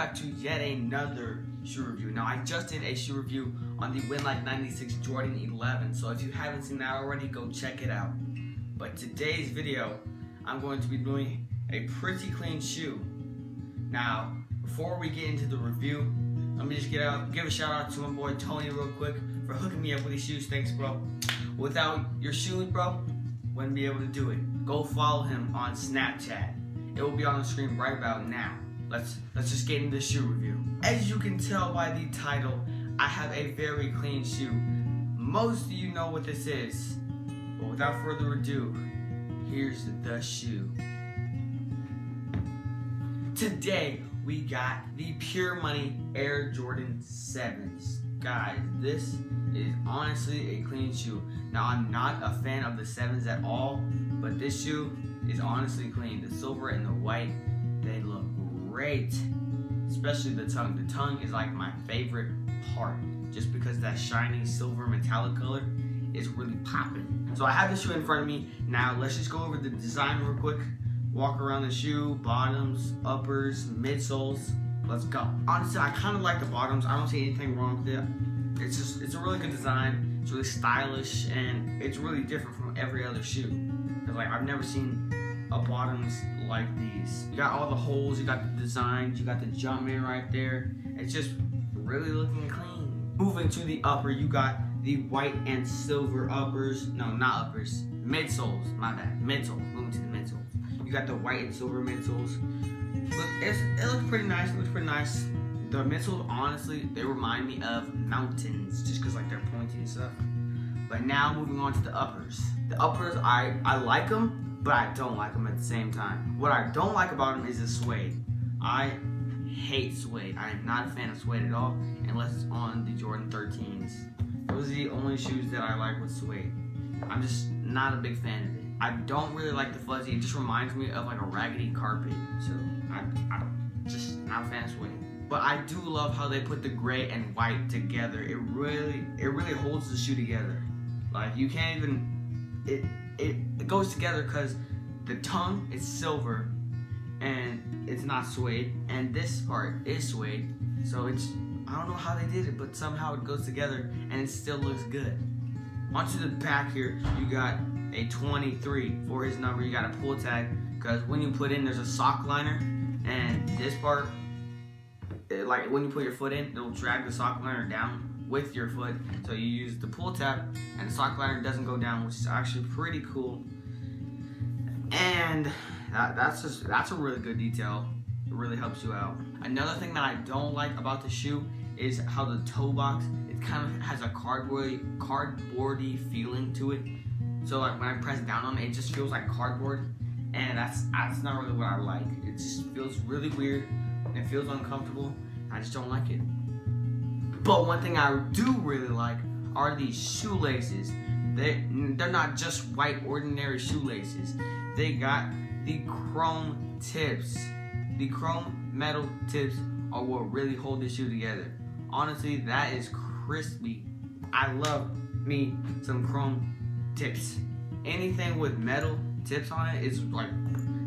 back to yet another shoe review. Now I just did a shoe review on the Win Like 96 Jordan 11, so if you haven't seen that already, go check it out. But today's video, I'm going to be doing a pretty clean shoe. Now, before we get into the review, let me just get out, give a shout out to my boy Tony real quick for hooking me up with these shoes. Thanks, bro. Without your shoes, bro, wouldn't be able to do it. Go follow him on Snapchat. It will be on the screen right about now. Let's let's just get into the shoe review. As you can tell by the title, I have a very clean shoe. Most of you know what this is. But without further ado, here's the shoe. Today, we got the Pure Money Air Jordan 7s. Guys, this is honestly a clean shoe. Now, I'm not a fan of the 7s at all, but this shoe is honestly clean. The silver and the white, they look great. Especially the tongue. The tongue is like my favorite part just because that shiny silver metallic color is really popping. So I have the shoe in front of me. Now let's just go over the design real quick. Walk around the shoe, bottoms, uppers, midsoles. Let's go. Honestly, I kind of like the bottoms. I don't see anything wrong with it. It's just, it's a really good design. It's really stylish and it's really different from every other shoe. Cause like I've never seen a bottoms like these. You got all the holes, you got the designs, you got the Jumpman right there. It's just really looking clean. Moving to the upper, you got the white and silver uppers. No, not uppers. Midsoles, my bad. Midsoles. Moving to the midsoles. You got the white and silver midsoles. Look, it looks pretty nice. It looks pretty nice. The midsoles, honestly, they remind me of mountains, just cause like they're pointy and stuff. But now moving on to the uppers. The uppers, I I like them, but I don't like them at the same time. What I don't like about them is the suede. I hate suede. I am not a fan of suede at all, unless it's on the Jordan 13s. Those are the only shoes that I like with suede. I'm just not a big fan of it. I don't really like the fuzzy. It just reminds me of like a raggedy carpet. So I, I'm just not a fan of suede. But I do love how they put the gray and white together. It really, it really holds the shoe together. Like you can't even, it, it, it goes together because the tongue is silver and it's not suede and this part is suede. So it's, I don't know how they did it, but somehow it goes together and it still looks good. Onto the back here, you got a 23 for his number. You got a pull tag because when you put in, there's a sock liner, and this part, it, like when you put your foot in, it'll drag the sock liner down with your foot. So you use the pull tab, and the sock liner doesn't go down, which is actually pretty cool. And that, that's just that's a really good detail. It really helps you out. Another thing that I don't like about the shoe is how the toe box it kind of has a cardboardy cardboardy feeling to it. So like when I press down on it, it just feels like cardboard, and that's that's not really what I like. It just feels really weird. It feels uncomfortable. I just don't like it. But one thing I do really like are these shoelaces. They they're not just white ordinary shoelaces. They got the chrome tips. The chrome metal tips are what really hold this shoe together. Honestly, that is crispy. I love me some chrome tips. Anything with metal tips on it is like,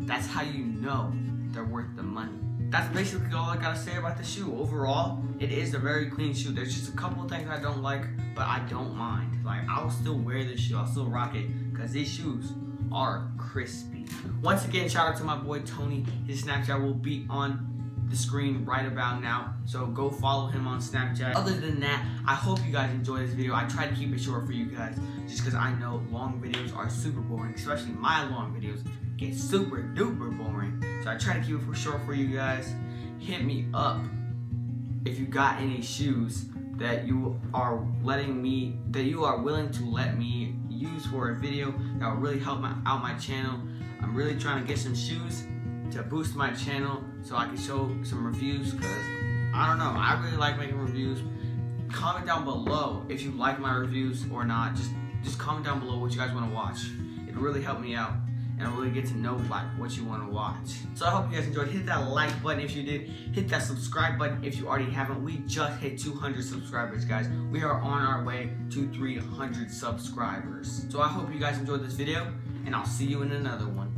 that's how you know they're worth the money. That's basically all I gotta say about the shoe. Overall, it is a very clean shoe. There's just a couple things I don't like, but I don't mind. Like, I'll still wear this shoe. I'll still rock it, because these shoes are crispy. Once again, shout out to my boy Tony. His Snapchat will be on the screen right about now. So go follow him on Snapchat. Other than that, I hope you guys enjoy this video. I try to keep it short for you guys just because I know long videos are super boring, especially my long videos get super duper boring. So I try to keep it for short for you guys. Hit me up if you got any shoes that you are letting me, that you are willing to let me use for a video that will really help my, out my channel. I'm really trying to get some shoes to boost my channel so I can show some reviews because I don't know, I really like making reviews. Comment down below if you like my reviews or not. Just just comment down below what you guys want to watch. It really helped me out and really get to know like what you want to watch. So I hope you guys enjoyed. Hit that like button if you did. Hit that subscribe button if you already haven't. We just hit 200 subscribers, guys. We are on our way to 300 subscribers. So I hope you guys enjoyed this video, and I'll see you in another one.